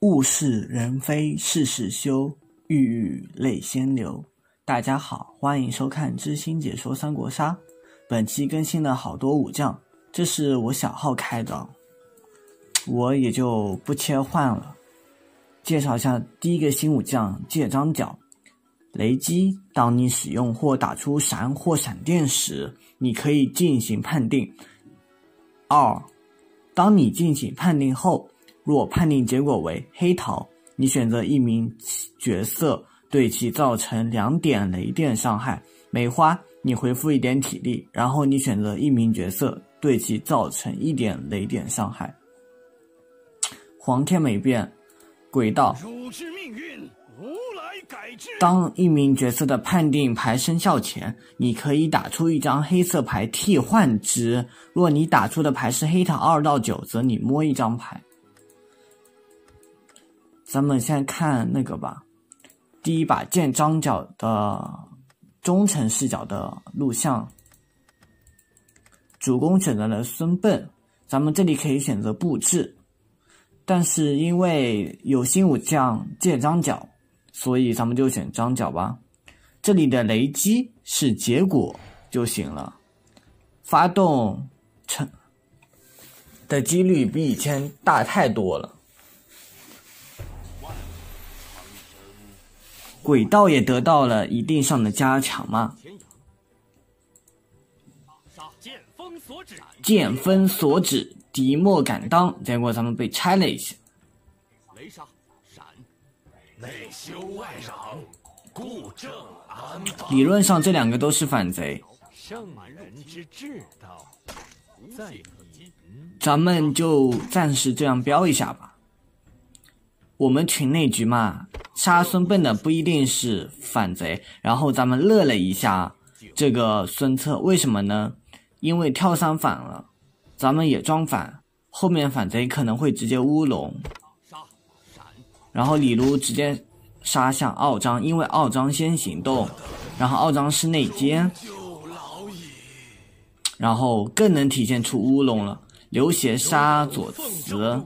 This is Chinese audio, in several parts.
物是人非事事休，欲语泪先流。大家好，欢迎收看知心解说三国杀。本期更新了好多武将，这是我小号开的，我也就不切换了。介绍一下第一个新武将借张角，雷击。当你使用或打出闪或闪电时，你可以进行判定。二，当你进行判定后，若判定结果为黑桃，你选择一名角色对其造成两点雷电伤害，梅花你回复一点体力，然后你选择一名角色对其造成一点雷电伤害。黄天美变，轨道。当一名角色的判定牌生效前，你可以打出一张黑色牌替换之。若你打出的牌是黑桃二到九，则你摸一张牌。咱们先看那个吧，第一把见张角的忠诚视角的录像。主攻选择了孙膑，咱们这里可以选择布置，但是因为有新武将借张角。所以咱们就选张角吧，这里的雷击是结果就行了，发动成的几率比以前大太多了。轨道也得到了一定上的加强吗。剑锋所指，敌莫敢当。结果咱们被拆了一下。雷杀闪内修外攘，固正安邦。理论上这两个都是反贼。圣人之至道，在咱们就暂时这样标一下吧。我们群内局嘛，杀孙笨的不一定是反贼。然后咱们乐了一下这个孙策，为什么呢？因为跳三反了，咱们也装反，后面反贼可能会直接乌龙。然后李儒直接杀向奥张，因为奥张先行动，然后奥张是内奸，然后更能体现出乌龙了。刘协杀左慈，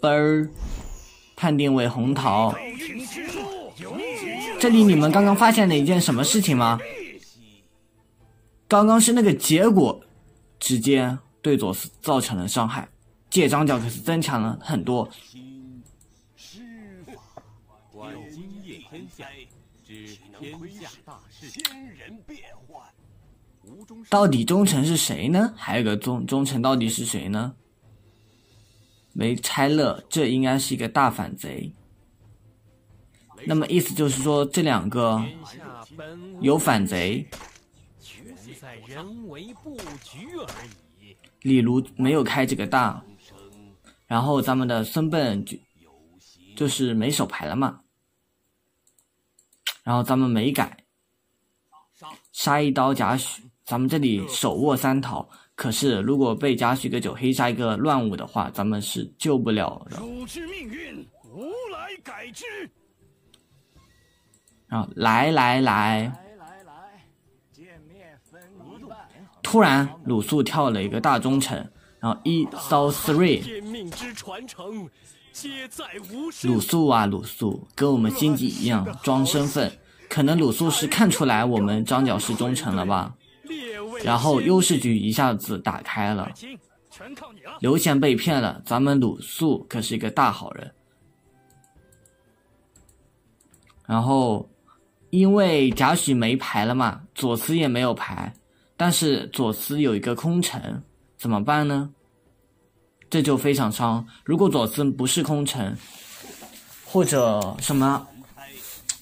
嘣儿，判定为红桃。这里你们刚刚发现了一件什么事情吗？刚刚是那个结果，直接对左慈造成了伤害。借张角可是增强了很多。到底忠臣是谁呢？还有个忠忠臣到底是谁呢？没拆了，这应该是一个大反贼。那么意思就是说，这两个有反贼。李儒没有开这个大。然后咱们的孙膑就就是没手牌了嘛，然后咱们没改，杀一刀贾诩，咱们这里手握三桃，可是如果被贾诩个九黑杀一个乱舞的话，咱们是救不了的。然后来来来，突然鲁肃跳了一个大忠臣。然后一骚 three，鲁肃啊鲁肃，跟我们心机一样装身份，可能鲁肃是看出来我们张角是忠臣了吧？然后优势局一下子打开了，刘贤被骗了，咱们鲁肃可是一个大好人。然后因为贾诩没牌了嘛，左慈也没有牌，但是左慈有一个空城。怎么办呢？这就非常伤。如果左慈不是空城，或者什么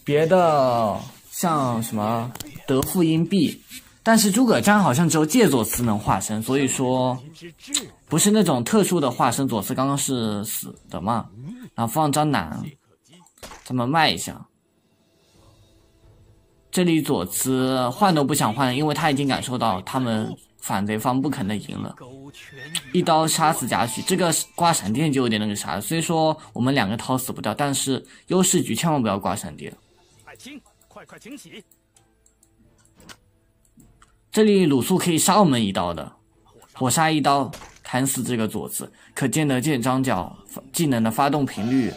别的，像什么德富阴币，但是诸葛瞻好像只有借左慈能化身，所以说不是那种特殊的化身。左慈刚刚是死的嘛，然后放张南，咱们卖一下。这里左慈换都不想换，因为他已经感受到他们。反贼方不可能赢了，一刀杀死贾诩，这个挂闪电就有点那个啥了。虽说我们两个掏死不掉，但是优势局千万不要挂闪电。爱卿，快快请起。这里鲁肃可以杀我们一刀的，火杀一刀，砍死这个左子。可见得见张角技能的发动频率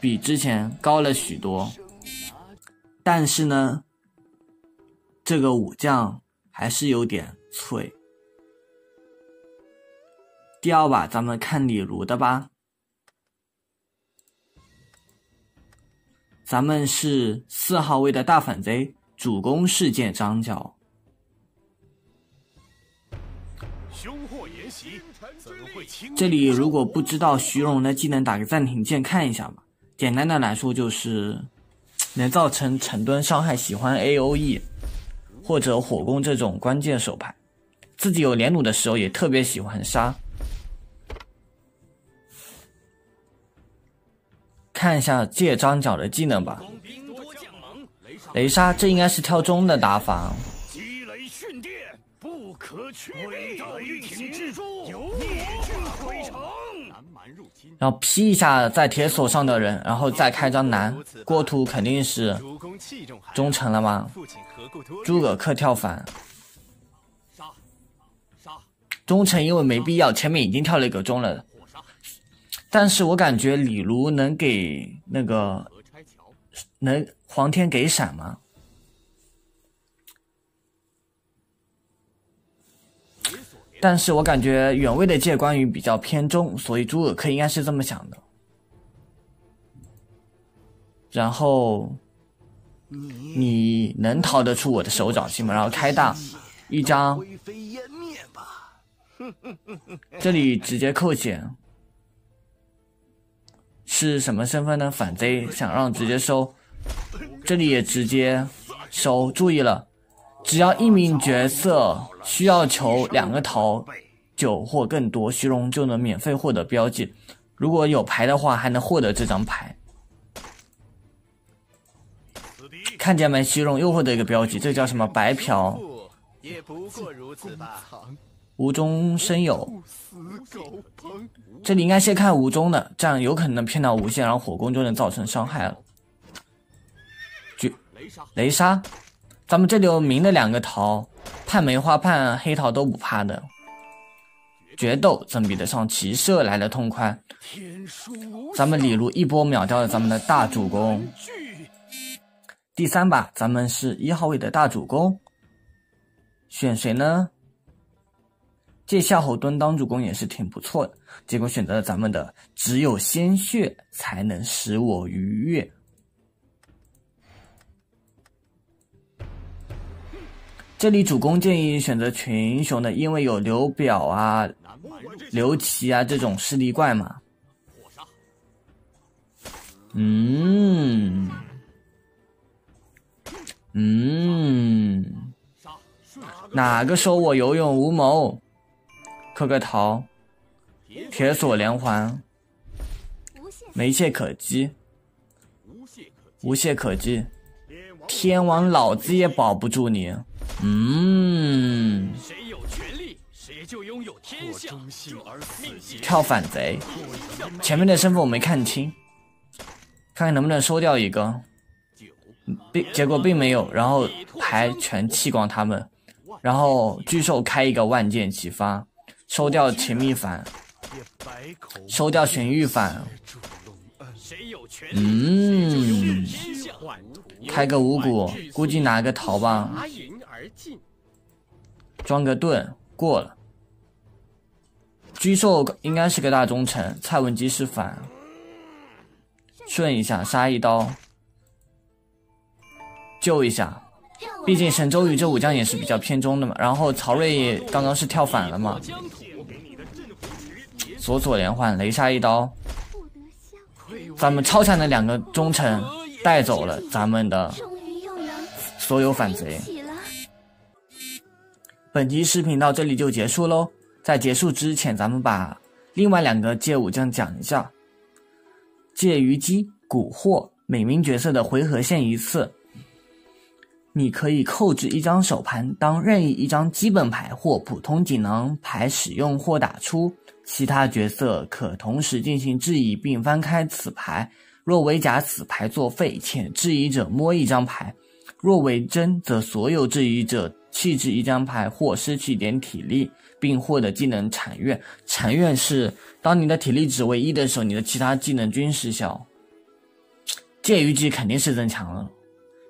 比之前高了许多。但是呢，这个武将还是有点脆。第二把咱们看李儒的吧。咱们是四号位的大反贼，主攻是剑张角。这里如果不知道徐荣的技能，打个暂停键看一下吧。简单的来说就是能造成成吨伤害，喜欢 A O E 或者火攻这种关键手牌。自己有连弩的时候也特别喜欢杀。看一下借张角的技能吧，雷杀，这应该是跳中的打法。积雷训电，不可屈避。然后劈一下在铁索上的人，然后再开张南。郭图肯定是忠诚了吗？诸葛恪跳反。杀，杀忠诚因为没必要，前面已经跳了一个中了。但是我感觉李儒能给那个能黄天给闪吗？但是我感觉远位的借关羽比较偏中，所以诸葛恪应该是这么想的。然后你能逃得出我的手掌心吗？然后开大一张，这里直接扣血。是什么身份呢？反贼想让直接收，这里也直接收。注意了，只要一名角色需要求两个桃九或更多，虚荣就能免费获得标记。如果有牌的话，还能获得这张牌。看见没？虚荣又获得一个标记，这叫什么？白嫖。也不过如此吧无中生有，这里应该先看无中的，这样有可能骗到无限，然后火攻就能造成伤害了。绝雷杀，咱们这里有明的两个桃，判梅花判黑桃都不怕的。决斗怎比得上骑射来的痛快？咱们李儒一波秒掉了咱们的大主公。第三把咱们是一号位的大主公，选谁呢？借夏侯惇当主公也是挺不错的，结果选择了咱们的“只有鲜血才能使我愉悦”。这里主公建议选择群雄的，因为有刘表啊、刘琦啊这种势力怪嘛。嗯嗯，哪个说我有勇无谋？磕个头，铁锁连环，没懈可击，无懈可击，天王老子也保不住你。嗯，跳反贼，前面的身份我没看清，看看能不能收掉一个，并结果并没有，然后牌全弃光他们，然后巨兽开一个万箭齐发。收掉秦秘反，收掉玄玉反，嗯，开个五谷，估计拿个桃吧，装个盾过了。居兽应该是个大忠臣，蔡文姬是反，顺一下杀一刀，救一下，毕竟神州宇这武将也是比较偏中的嘛。然后曹睿刚刚是跳反了嘛。左左连环，雷杀一刀，咱们超强的两个忠臣带走了咱们的所有反贼。本集视频到这里就结束喽，在结束之前，咱们把另外两个借武将讲一下：借虞姬蛊惑每名角色的回合限一次。你可以扣置一张手盘当任意一张基本牌或普通锦囊牌使用或打出，其他角色可同时进行质疑并翻开此牌。若为假，此牌作废，且质疑者摸一张牌；若为真，则所有质疑者弃置一张牌或失去点体力，并获得技能产院。产院是当你的体力值为一的时候，你的其他技能均失效。戒余技肯定是增强了，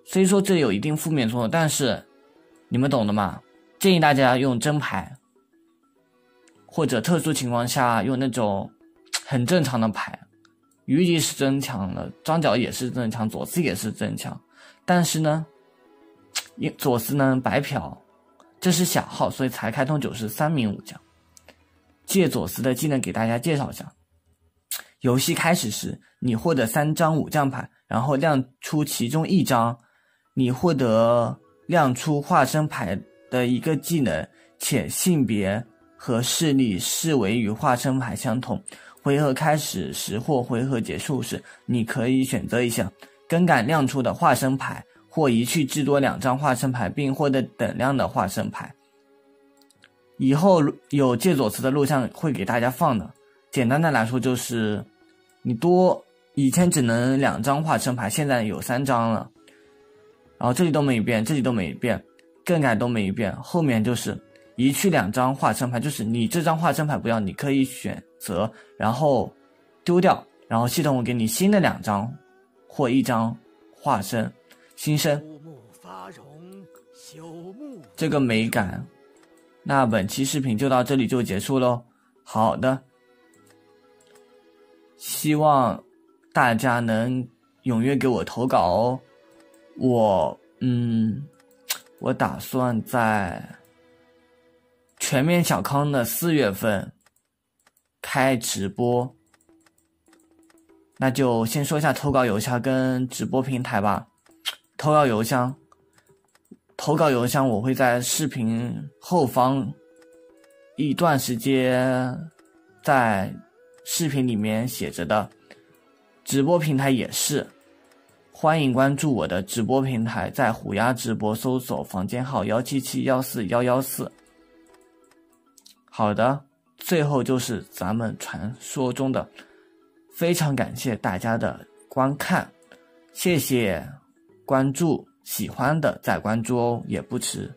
所以说这有一定负面作用，但是你们懂的嘛？建议大家用真牌，或者特殊情况下用那种很正常的牌。虞姬是增强了，张角也是增强，左思也是增强，但是呢，左思呢白嫖，这是小号，所以才开通九十三名武将。借左思的技能给大家介绍一下。游戏开始时，你获得三张武将牌，然后亮出其中一张，你获得亮出化身牌的一个技能，且性别和势力视为与化身牌相同。回合开始时或回合结束时，你可以选择一项更改亮出的化身牌，或移去至多两张化身牌，并获得等量的化身牌。以后有借左慈的录像会给大家放的。简单的来说就是，你多以前只能两张化身牌，现在有三张了。然后这里都没变，这里都没变，更改都没变。后面就是移去两张化身牌，就是你这张化身牌不要，你可以选。择然后丢掉，然后系统会给你新的两张或一张化身新生，这个美感。那本期视频就到这里就结束喽。好的，希望大家能踊跃给我投稿哦。我嗯，我打算在全面小康的四月份。开直播，那就先说一下投稿邮箱跟直播平台吧。投稿邮箱，投稿邮箱我会在视频后方一段时间在视频里面写着的。直播平台也是，欢迎关注我的直播平台，在虎牙直播搜索房间号幺七七幺四幺幺四。好的。最后就是咱们传说中的，非常感谢大家的观看，谢谢关注，喜欢的再关注哦，也不迟。